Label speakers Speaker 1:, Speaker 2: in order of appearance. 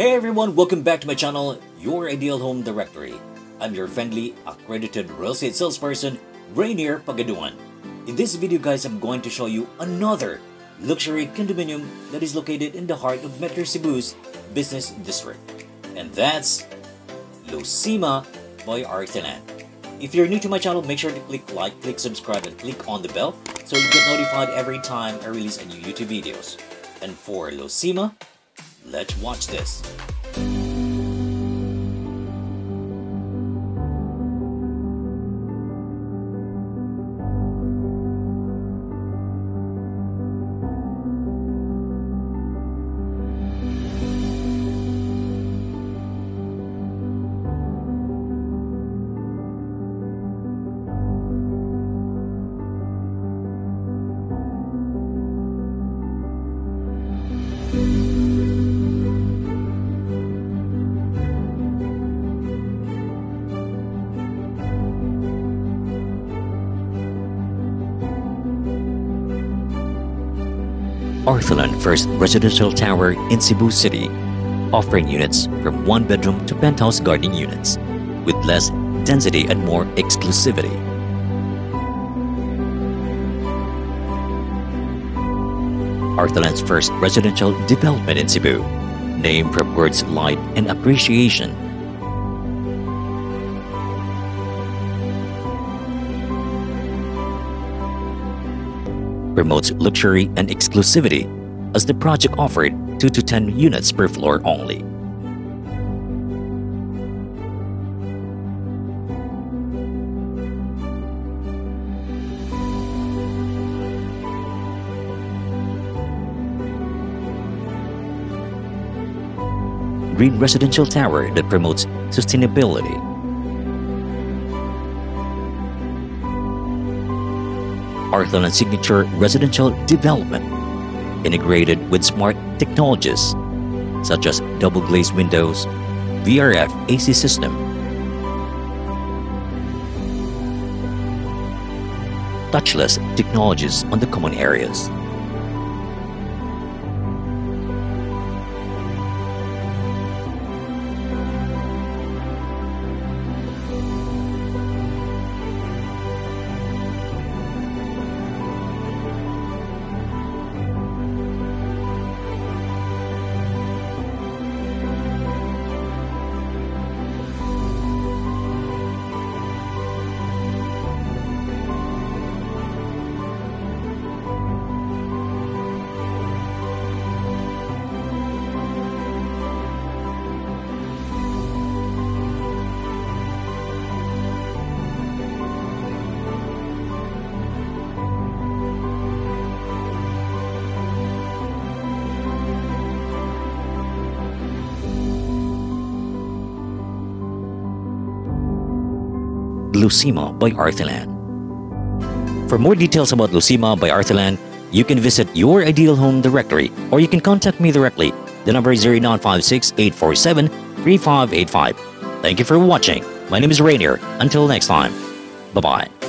Speaker 1: Hey everyone, welcome back to my channel, Your Ideal Home Directory. I'm your friendly, accredited real estate salesperson, Reyneir Pagaduan. In this video guys, I'm going to show you another luxury condominium that is located in the heart of Metro Cebu's business district. And that's Lucima by Arthaland. If you're new to my channel, make sure to click like, click subscribe, and click on the bell so you get notified every time I release a new YouTube videos. And for Lucima, let's watch this. Arthaland First Residential Tower in Cebu City, offering units from one bedroom to penthouse garden units, with less density and more exclusivity. Arthaland's first residential development in Cebu, named from words light and appreciation promotes luxury and exclusivity as the project offered 2 to 10 units per floor only. Green residential tower that promotes sustainability Arthaland Signature residential development, integrated with smart technologies such as double glazed windows, VRF AC system, touchless technologies on the common areas. Lucima by Arthaland. For more details about Lucima by Arthaland, you can visit your ideal home directory or you can contact me directly. The number is 0956 847 3585. Thank you for watching. My name is Reyneir. Until next time, bye bye.